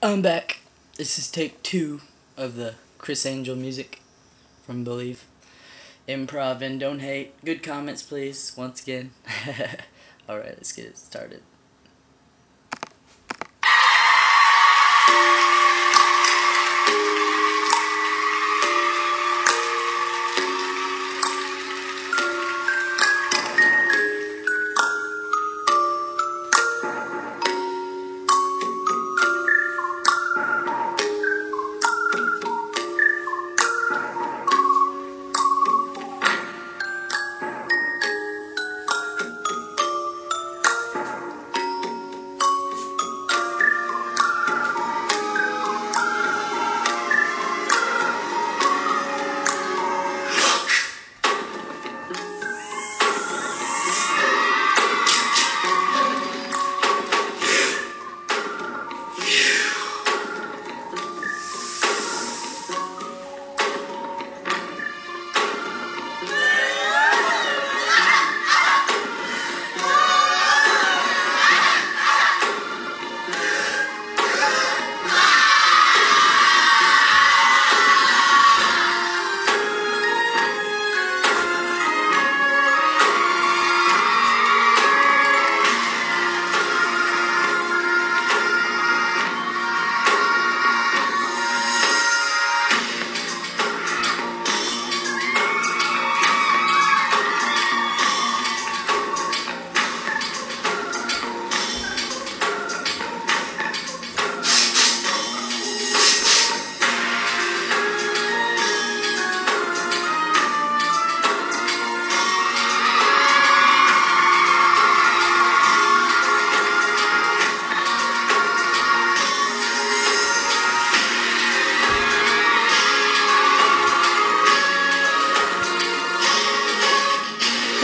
I'm back. This is take two of the Criss Angel music from Believe. Improv and don't hate. Good comments, please, once again. Alright, let's get started.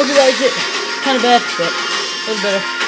You liked it. Kind of bad, but a little better.